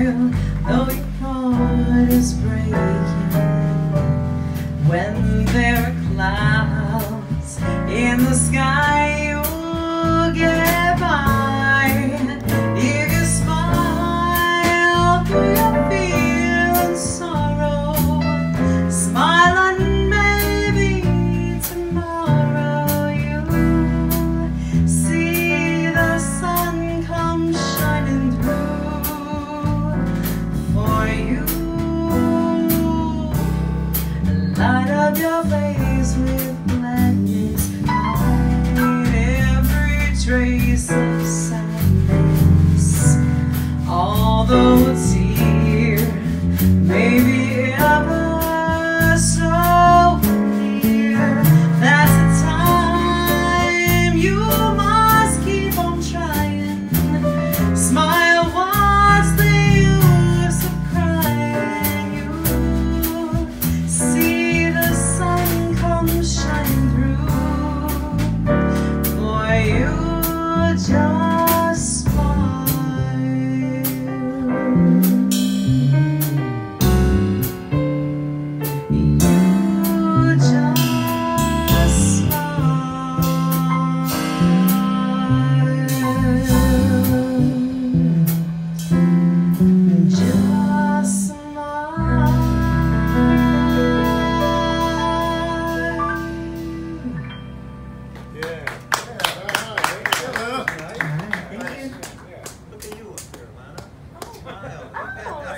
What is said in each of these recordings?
Though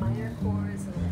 minor chords and